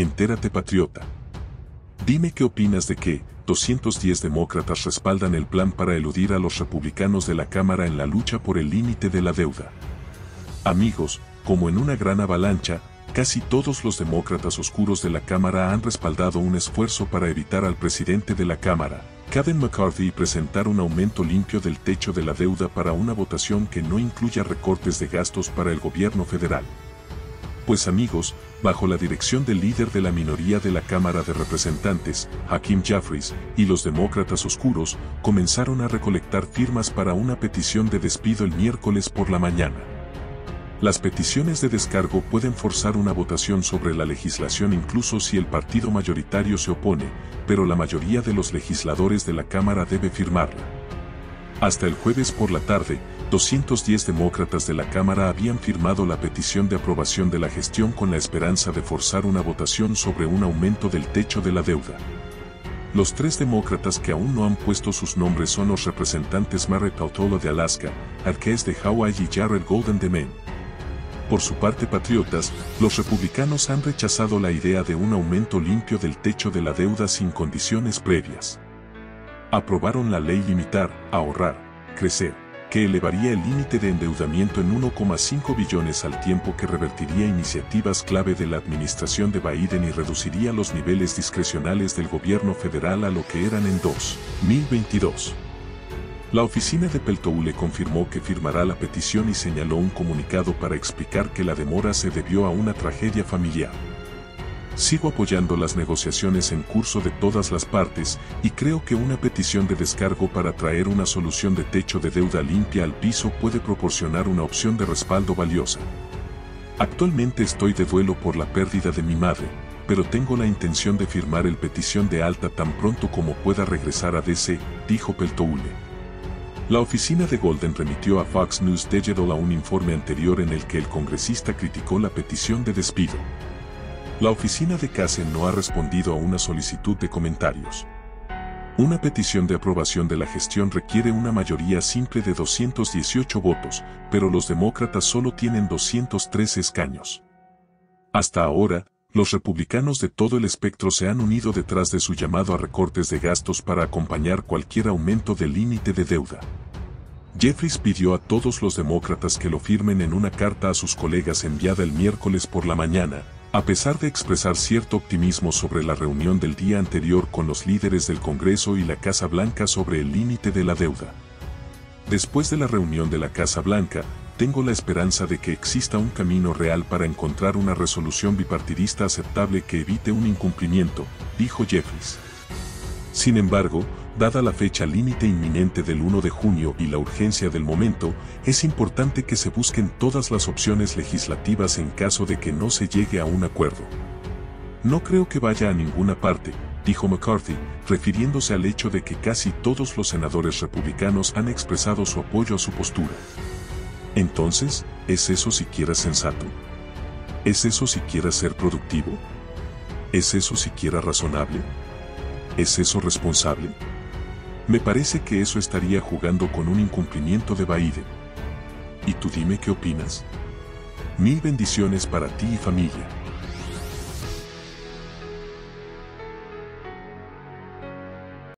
entérate patriota. Dime qué opinas de que 210 demócratas respaldan el plan para eludir a los republicanos de la Cámara en la lucha por el límite de la deuda. Amigos, como en una gran avalancha, casi todos los demócratas oscuros de la Cámara han respaldado un esfuerzo para evitar al presidente de la Cámara, Kevin McCarthy, presentar un aumento limpio del techo de la deuda para una votación que no incluya recortes de gastos para el gobierno federal. Pues amigos, bajo la dirección del líder de la minoría de la Cámara de Representantes, Hakim Jeffries, y los demócratas oscuros, comenzaron a recolectar firmas para una petición de despido el miércoles por la mañana. Las peticiones de descargo pueden forzar una votación sobre la legislación incluso si el partido mayoritario se opone, pero la mayoría de los legisladores de la Cámara debe firmarla. Hasta el jueves por la tarde, 210 demócratas de la Cámara habían firmado la petición de aprobación de la gestión con la esperanza de forzar una votación sobre un aumento del techo de la deuda. Los tres demócratas que aún no han puesto sus nombres son los representantes Mary Pautolo de Alaska, Arquez de Hawaii y Jared Golden de Maine. Por su parte patriotas, los republicanos han rechazado la idea de un aumento limpio del techo de la deuda sin condiciones previas. Aprobaron la ley limitar, ahorrar, crecer, que elevaría el límite de endeudamiento en 1,5 billones al tiempo que revertiría iniciativas clave de la administración de Biden y reduciría los niveles discrecionales del gobierno federal a lo que eran en 2022. La oficina de Peltoule confirmó que firmará la petición y señaló un comunicado para explicar que la demora se debió a una tragedia familiar. Sigo apoyando las negociaciones en curso de todas las partes y creo que una petición de descargo para traer una solución de techo de deuda limpia al piso puede proporcionar una opción de respaldo valiosa. Actualmente estoy de duelo por la pérdida de mi madre, pero tengo la intención de firmar el petición de alta tan pronto como pueda regresar a DC, dijo Peltoule. La oficina de Golden remitió a Fox News Digital a un informe anterior en el que el congresista criticó la petición de despido. La oficina de Casen no ha respondido a una solicitud de comentarios. Una petición de aprobación de la gestión requiere una mayoría simple de 218 votos, pero los demócratas solo tienen 203 escaños. Hasta ahora, los republicanos de todo el espectro se han unido detrás de su llamado a recortes de gastos para acompañar cualquier aumento del límite de deuda. Jeffries pidió a todos los demócratas que lo firmen en una carta a sus colegas enviada el miércoles por la mañana, a pesar de expresar cierto optimismo sobre la reunión del día anterior con los líderes del Congreso y la Casa Blanca sobre el límite de la deuda. Después de la reunión de la Casa Blanca, tengo la esperanza de que exista un camino real para encontrar una resolución bipartidista aceptable que evite un incumplimiento, dijo Jeffries. Sin embargo, dada la fecha límite inminente del 1 de junio y la urgencia del momento, es importante que se busquen todas las opciones legislativas en caso de que no se llegue a un acuerdo. No creo que vaya a ninguna parte, dijo McCarthy, refiriéndose al hecho de que casi todos los senadores republicanos han expresado su apoyo a su postura. Entonces, ¿es eso siquiera sensato? ¿Es eso siquiera ser productivo? ¿Es eso siquiera razonable? ¿Es eso responsable? Me parece que eso estaría jugando con un incumplimiento de Biden. ¿Y tú dime qué opinas? Mil bendiciones para ti y familia.